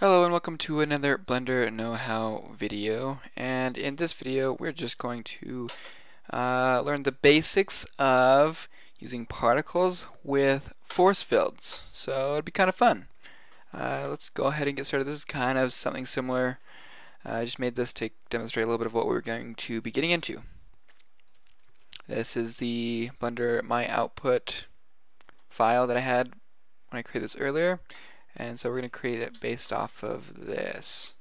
Hello and welcome to another Blender know-how video. And in this video we're just going to uh, learn the basics of using particles with force fields. So it'd be kind of fun. Uh, let's go ahead and get started. This is kind of something similar. Uh, I just made this to demonstrate a little bit of what we're going to be getting into. This is the Blender my output file that I had when I created this earlier and so we're going to create it based off of this.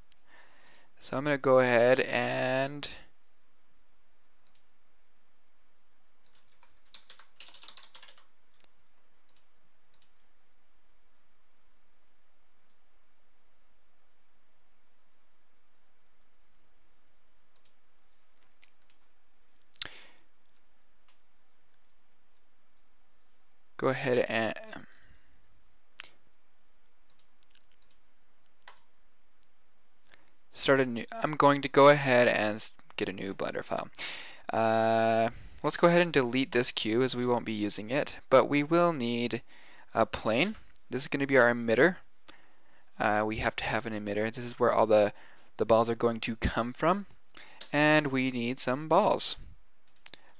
So I'm going to go ahead and go ahead and start a new, I'm going to go ahead and get a new Blender file. Uh, let's go ahead and delete this cube as we won't be using it, but we will need a plane. This is going to be our emitter. Uh, we have to have an emitter. This is where all the, the balls are going to come from, and we need some balls.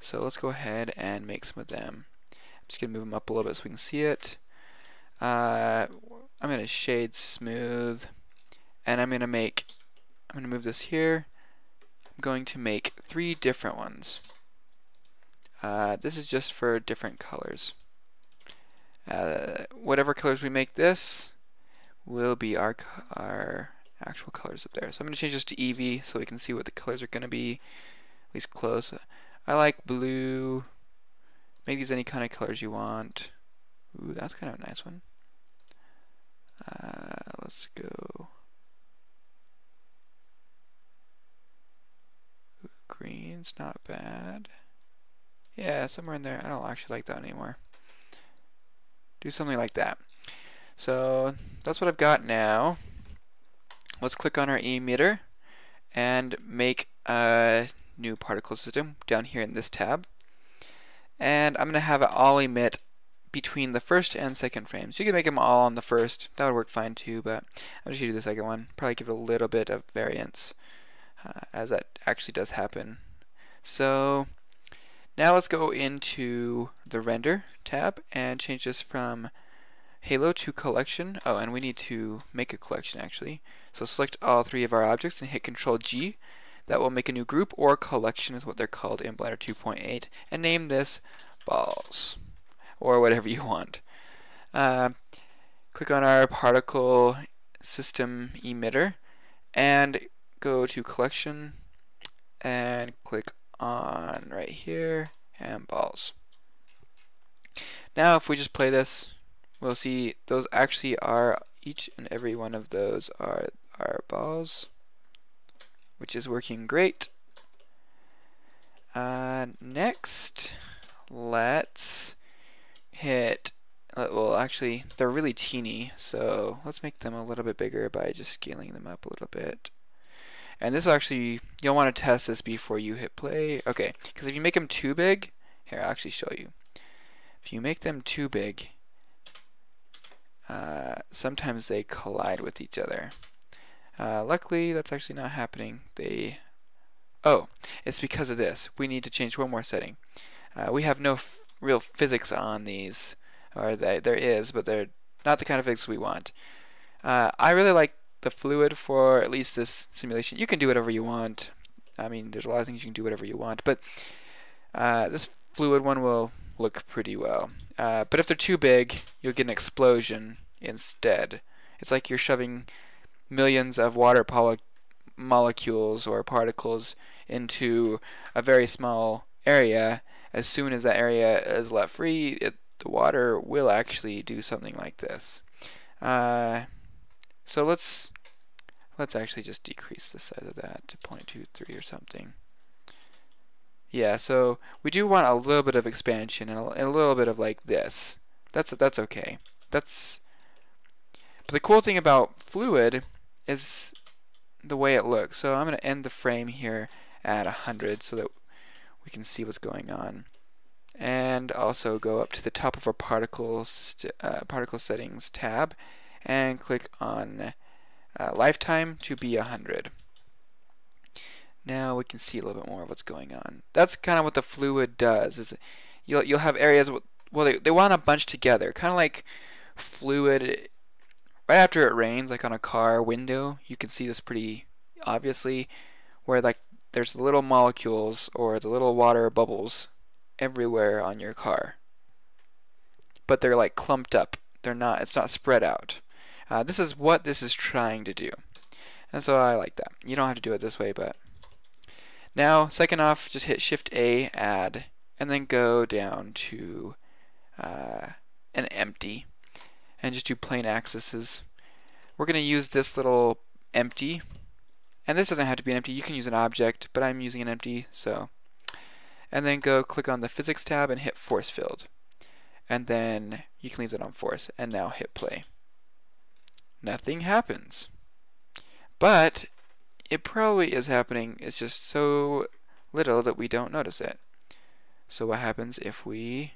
So let's go ahead and make some of them. I'm just going to move them up a little bit so we can see it. Uh, I'm going to shade smooth, and I'm going to make I'm going to move this here. I'm going to make three different ones. Uh, this is just for different colors. Uh, whatever colors we make this will be our our actual colors up there. So I'm going to change this to Eevee so we can see what the colors are going to be, at least close. I like blue. Make these any kind of colors you want. Ooh, that's kind of a nice one. Uh, let's go Green's not bad. Yeah, somewhere in there. I don't actually like that anymore. Do something like that. So that's what I've got now. Let's click on our emitter and make a new particle system down here in this tab. And I'm going to have it all emit between the first and second frames. You can make them all on the first. That would work fine too, but I'm just going to do the second one. Probably give it a little bit of variance uh, as that actually does happen. So now let's go into the render tab and change this from halo to collection. Oh, and we need to make a collection actually. So select all three of our objects and hit Control G. That will make a new group or collection is what they're called in Blender 2.8 and name this balls or whatever you want. Uh, click on our particle system emitter and go to collection and click on right here and balls. Now if we just play this we'll see those actually are each and every one of those are our balls which is working great. Uh, next let's hit well actually they're really teeny so let's make them a little bit bigger by just scaling them up a little bit and this will actually, you'll want to test this before you hit play. Okay, because if you make them too big, here, I'll actually show you. If you make them too big, uh, sometimes they collide with each other. Uh, luckily, that's actually not happening. They, oh, it's because of this. We need to change one more setting. Uh, we have no real physics on these, or they, there is, but they're not the kind of physics we want. Uh, I really like the fluid for at least this simulation. You can do whatever you want. I mean, there's a lot of things you can do whatever you want, but uh, this fluid one will look pretty well. Uh, but if they're too big, you'll get an explosion instead. It's like you're shoving millions of water molecules or particles into a very small area. As soon as that area is let free, it, the water will actually do something like this. Uh, so let's let's actually just decrease the size of that to 0.23 or something. Yeah, so we do want a little bit of expansion and a, and a little bit of like this. That's that's okay. That's but the cool thing about fluid is the way it looks. So I'm going to end the frame here at 100 so that we can see what's going on. And also go up to the top of our particle, uh, particle settings tab and click on uh, lifetime to be 100. Now we can see a little bit more of what's going on. That's kind of what the fluid does. Is you'll you'll have areas well they they want to bunch together, kind of like fluid. Right after it rains, like on a car window, you can see this pretty obviously, where like there's little molecules or the little water bubbles everywhere on your car, but they're like clumped up. They're not. It's not spread out. Uh, this is what this is trying to do, and so I like that. You don't have to do it this way, but now, second off, just hit Shift A, add, and then go down to uh, an empty, and just do plain axes. We're going to use this little empty, and this doesn't have to be an empty. You can use an object, but I'm using an empty, so. And then go click on the Physics tab and hit Force Field. And then you can leave that on Force, and now hit play. Nothing happens. But it probably is happening. It's just so little that we don't notice it. So what happens if we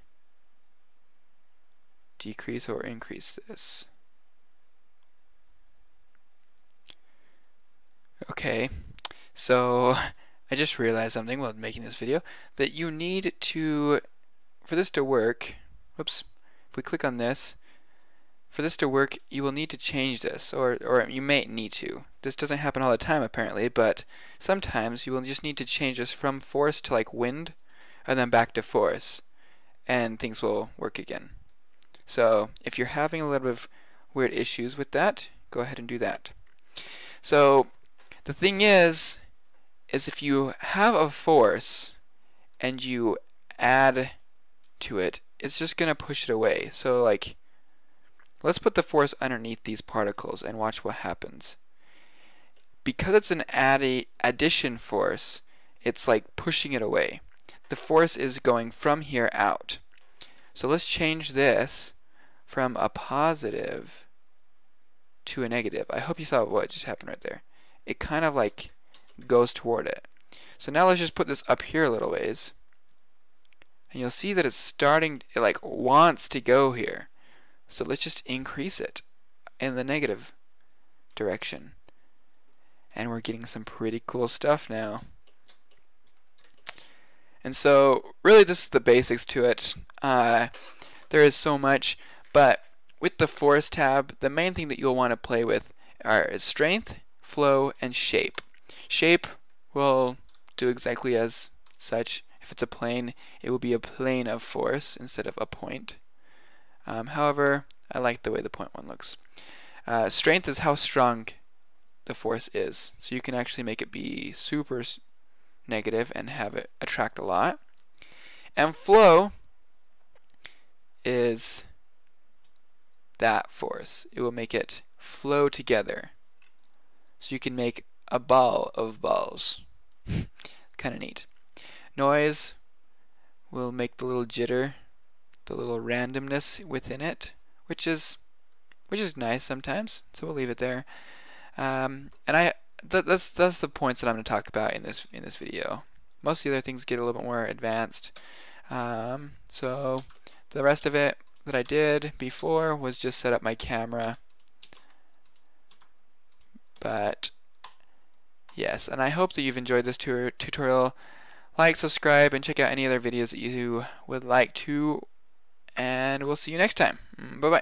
decrease or increase this? Okay, so I just realized something while making this video, that you need to, for this to work, whoops, if we click on this, for this to work, you will need to change this, or, or you may need to. This doesn't happen all the time apparently, but sometimes you will just need to change this from force to like wind, and then back to force, and things will work again. So if you're having a little bit of weird issues with that, go ahead and do that. So the thing is, is if you have a force and you add to it, it's just going to push it away. So like Let's put the force underneath these particles and watch what happens. Because it's an addi addition force, it's like pushing it away. The force is going from here out. So let's change this from a positive to a negative. I hope you saw what just happened right there. It kind of like goes toward it. So now let's just put this up here a little ways. And you'll see that it's starting, it like wants to go here. So let's just increase it in the negative direction. And we're getting some pretty cool stuff now. And so, really, this is the basics to it. Uh, there is so much, but with the Force tab, the main thing that you'll want to play with are strength, flow, and shape. Shape will do exactly as such. If it's a plane, it will be a plane of force instead of a point. Um, however, I like the way the point one looks. Uh, strength is how strong the force is. So you can actually make it be super negative and have it attract a lot. And flow is that force. It will make it flow together. So you can make a ball of balls. kind of neat. Noise will make the little jitter the little randomness within it, which is which is nice sometimes. So we'll leave it there. Um, and I th that's that's the points that I'm going to talk about in this in this video. Most of the other things get a little bit more advanced. Um, so the rest of it that I did before was just set up my camera. But yes, and I hope that you've enjoyed this tutorial. Like, subscribe, and check out any other videos that you would like to and we'll see you next time. Mm, bye bye.